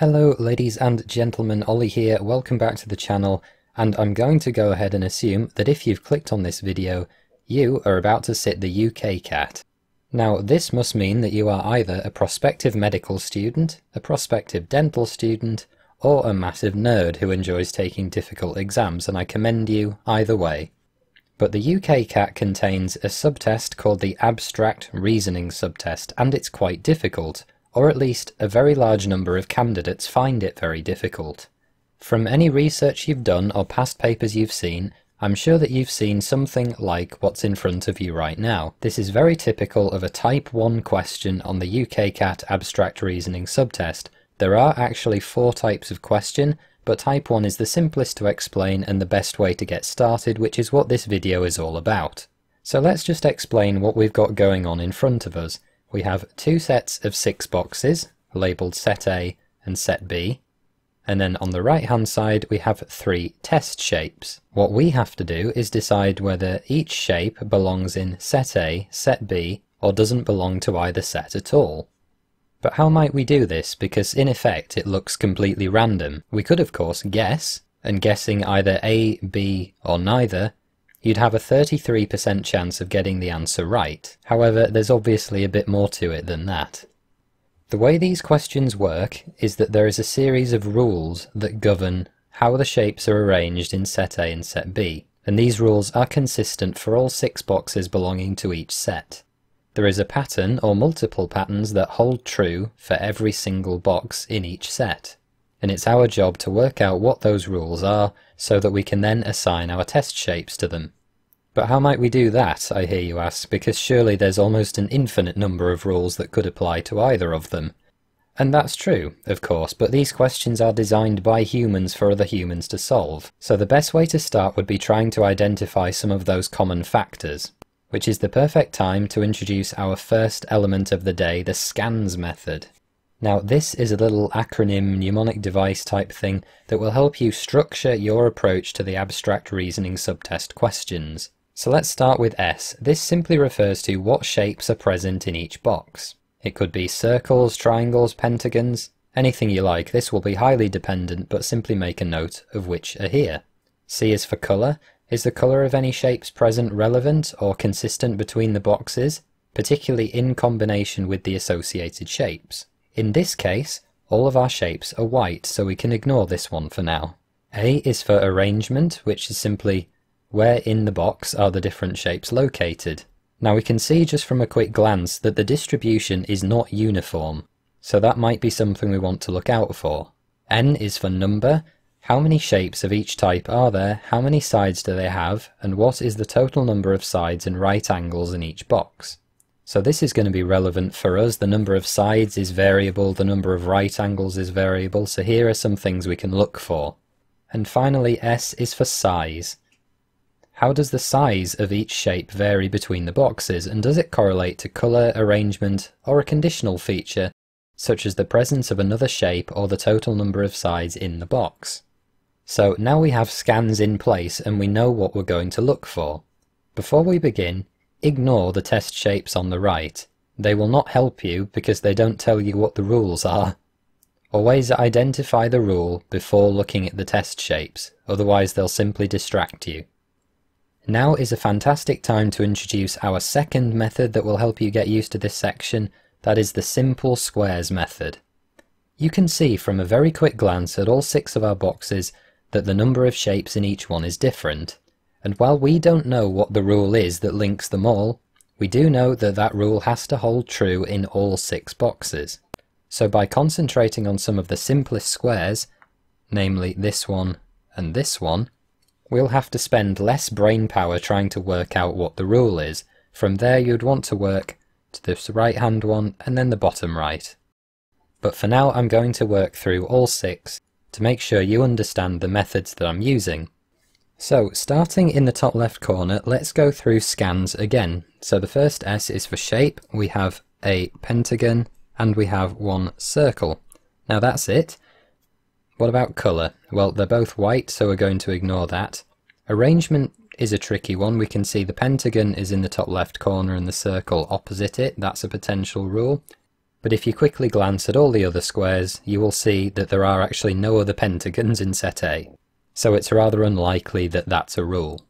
Hello ladies and gentlemen, Ollie here, welcome back to the channel, and I'm going to go ahead and assume that if you've clicked on this video, you are about to sit the UK CAT. Now this must mean that you are either a prospective medical student, a prospective dental student, or a massive nerd who enjoys taking difficult exams, and I commend you either way. But the UK CAT contains a subtest called the Abstract Reasoning subtest, and it's quite difficult, or at least a very large number of candidates find it very difficult. From any research you've done or past papers you've seen, I'm sure that you've seen something like what's in front of you right now. This is very typical of a Type 1 question on the UK CAT Abstract Reasoning subtest. There are actually four types of question, but Type 1 is the simplest to explain and the best way to get started, which is what this video is all about. So let's just explain what we've got going on in front of us we have two sets of six boxes, labelled set A and set B, and then on the right hand side we have three test shapes. What we have to do is decide whether each shape belongs in set A, set B, or doesn't belong to either set at all. But how might we do this, because in effect it looks completely random. We could of course guess, and guessing either A, B, or neither you'd have a 33% chance of getting the answer right. However, there's obviously a bit more to it than that. The way these questions work is that there is a series of rules that govern how the shapes are arranged in set A and set B, and these rules are consistent for all six boxes belonging to each set. There is a pattern or multiple patterns that hold true for every single box in each set and it's our job to work out what those rules are so that we can then assign our test shapes to them. But how might we do that, I hear you ask, because surely there's almost an infinite number of rules that could apply to either of them. And that's true, of course, but these questions are designed by humans for other humans to solve, so the best way to start would be trying to identify some of those common factors, which is the perfect time to introduce our first element of the day, the scans method. Now this is a little acronym mnemonic device type thing that will help you structure your approach to the abstract reasoning subtest questions. So let's start with S. This simply refers to what shapes are present in each box. It could be circles, triangles, pentagons, anything you like. This will be highly dependent, but simply make a note of which are here. C is for colour. Is the colour of any shapes present relevant or consistent between the boxes, particularly in combination with the associated shapes? In this case, all of our shapes are white, so we can ignore this one for now. A is for arrangement, which is simply where in the box are the different shapes located. Now we can see just from a quick glance that the distribution is not uniform, so that might be something we want to look out for. N is for number, how many shapes of each type are there, how many sides do they have, and what is the total number of sides and right angles in each box. So this is going to be relevant for us. The number of sides is variable, the number of right angles is variable, so here are some things we can look for. And finally S is for size. How does the size of each shape vary between the boxes, and does it correlate to colour, arrangement, or a conditional feature, such as the presence of another shape or the total number of sides in the box? So now we have scans in place and we know what we're going to look for. Before we begin, Ignore the test shapes on the right. They will not help you because they don't tell you what the rules are. Always identify the rule before looking at the test shapes, otherwise they'll simply distract you. Now is a fantastic time to introduce our second method that will help you get used to this section, that is the simple squares method. You can see from a very quick glance at all six of our boxes that the number of shapes in each one is different. And while we don't know what the rule is that links them all, we do know that that rule has to hold true in all six boxes. So by concentrating on some of the simplest squares, namely this one and this one, we'll have to spend less brain power trying to work out what the rule is. From there you'd want to work to this right hand one and then the bottom right. But for now I'm going to work through all six to make sure you understand the methods that I'm using. So, starting in the top left corner, let's go through scans again. So the first S is for shape, we have a pentagon, and we have one circle. Now that's it. What about colour? Well, they're both white, so we're going to ignore that. Arrangement is a tricky one. We can see the pentagon is in the top left corner and the circle opposite it. That's a potential rule. But if you quickly glance at all the other squares, you will see that there are actually no other pentagons in set A. So it's rather unlikely that that's a rule.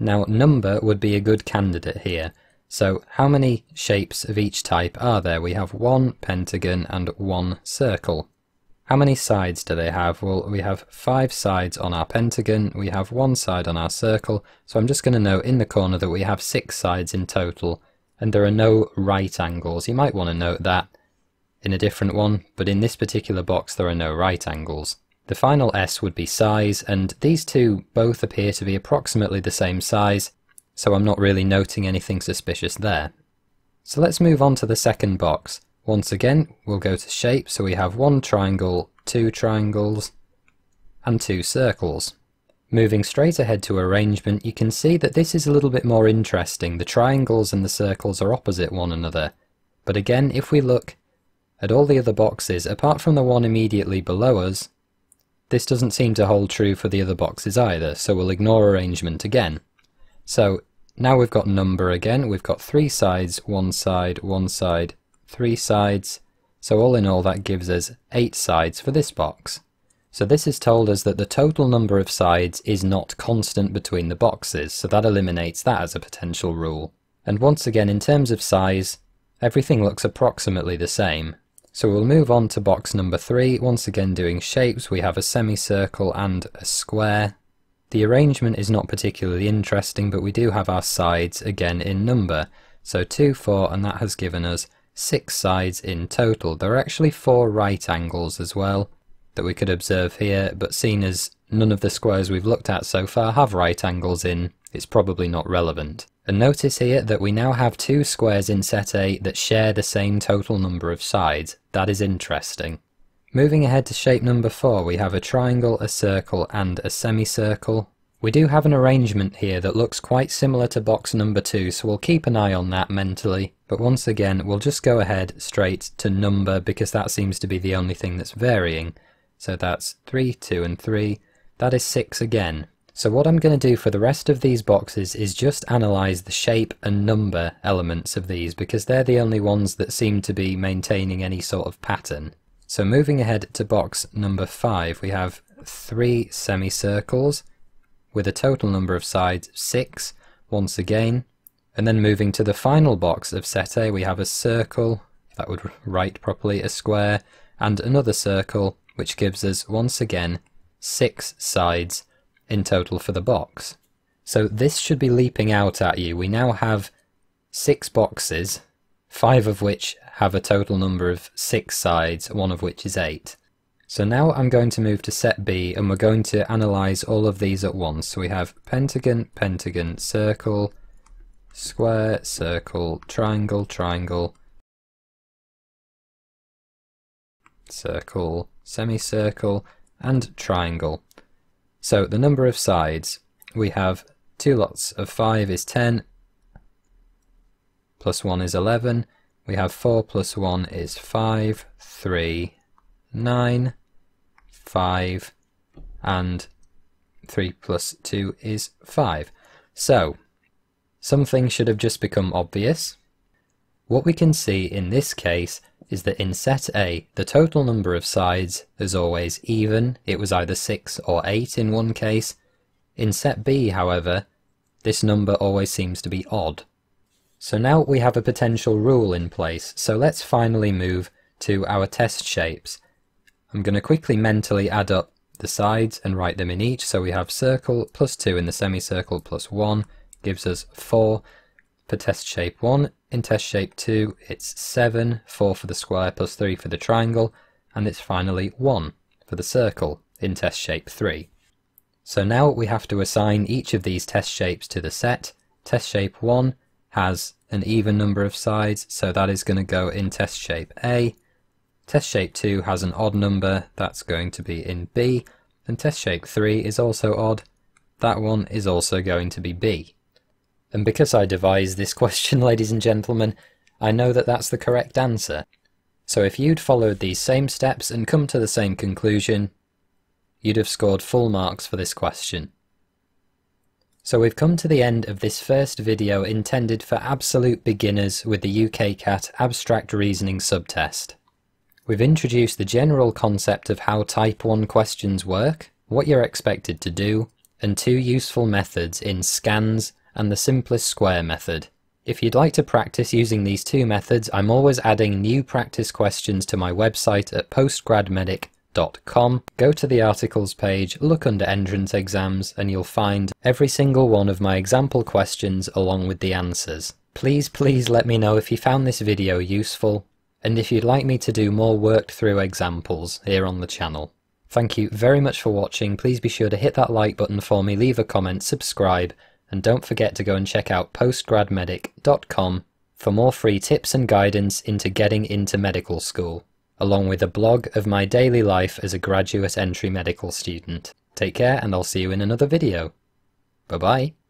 Now number would be a good candidate here. So how many shapes of each type are there? We have one pentagon and one circle. How many sides do they have? Well, we have five sides on our pentagon, we have one side on our circle, so I'm just going to note in the corner that we have six sides in total, and there are no right angles. You might want to note that in a different one, but in this particular box there are no right angles. The final S would be size, and these two both appear to be approximately the same size, so I'm not really noting anything suspicious there. So let's move on to the second box. Once again, we'll go to shape, so we have one triangle, two triangles, and two circles. Moving straight ahead to arrangement, you can see that this is a little bit more interesting. The triangles and the circles are opposite one another. But again, if we look at all the other boxes, apart from the one immediately below us, this doesn't seem to hold true for the other boxes either, so we'll ignore arrangement again. So now we've got number again, we've got three sides, one side, one side, three sides, so all in all that gives us eight sides for this box. So this has told us that the total number of sides is not constant between the boxes, so that eliminates that as a potential rule. And once again, in terms of size, everything looks approximately the same. So we'll move on to box number three, once again doing shapes, we have a semicircle and a square. The arrangement is not particularly interesting, but we do have our sides again in number. So 2, 4, and that has given us six sides in total. There are actually four right angles as well that we could observe here, but seeing as none of the squares we've looked at so far have right angles in, it's probably not relevant. And notice here that we now have two squares in set A that share the same total number of sides. That is interesting. Moving ahead to shape number 4, we have a triangle, a circle and a semicircle. We do have an arrangement here that looks quite similar to box number 2, so we'll keep an eye on that mentally. But once again, we'll just go ahead straight to number because that seems to be the only thing that's varying. So that's 3, 2 and 3. That is 6 again. So what I'm going to do for the rest of these boxes is just analyse the shape and number elements of these because they're the only ones that seem to be maintaining any sort of pattern. So moving ahead to box number 5 we have three semicircles with a total number of sides 6 once again and then moving to the final box of set A we have a circle, that would write properly, a square and another circle which gives us once again 6 sides in total for the box. So this should be leaping out at you. We now have six boxes, five of which have a total number of six sides, one of which is eight. So now I'm going to move to set B and we're going to analyse all of these at once. So we have pentagon, pentagon, circle, square, circle, triangle, triangle, circle, semicircle, and triangle. So the number of sides, we have two lots of 5 is 10, plus 1 is 11, we have 4 plus 1 is 5, 3, 9, 5, and 3 plus 2 is 5. So, something should have just become obvious. What we can see in this case is that in set A, the total number of sides is always even, it was either 6 or 8 in one case. In set B, however, this number always seems to be odd. So now we have a potential rule in place, so let's finally move to our test shapes. I'm going to quickly mentally add up the sides and write them in each, so we have circle plus 2 in the semicircle plus 1 gives us 4, for test shape 1. In test shape 2 it's 7, 4 for the square plus 3 for the triangle, and it's finally 1 for the circle in test shape 3. So now we have to assign each of these test shapes to the set. Test shape 1 has an even number of sides, so that is going to go in test shape A. Test shape 2 has an odd number, that's going to be in B. And test shape 3 is also odd, that one is also going to be B. And because I devised this question, ladies and gentlemen, I know that that's the correct answer. So if you'd followed these same steps and come to the same conclusion, you'd have scored full marks for this question. So we've come to the end of this first video intended for absolute beginners with the UKCAT Abstract Reasoning subtest. We've introduced the general concept of how Type 1 questions work, what you're expected to do, and two useful methods in scans and the simplest square method. If you'd like to practice using these two methods, I'm always adding new practice questions to my website at postgradmedic.com Go to the articles page, look under entrance exams, and you'll find every single one of my example questions along with the answers. Please, please let me know if you found this video useful, and if you'd like me to do more worked through examples here on the channel. Thank you very much for watching, please be sure to hit that like button for me, leave a comment, subscribe, and don't forget to go and check out postgradmedic.com for more free tips and guidance into getting into medical school along with a blog of my daily life as a graduate entry medical student. Take care and I'll see you in another video. Bye bye.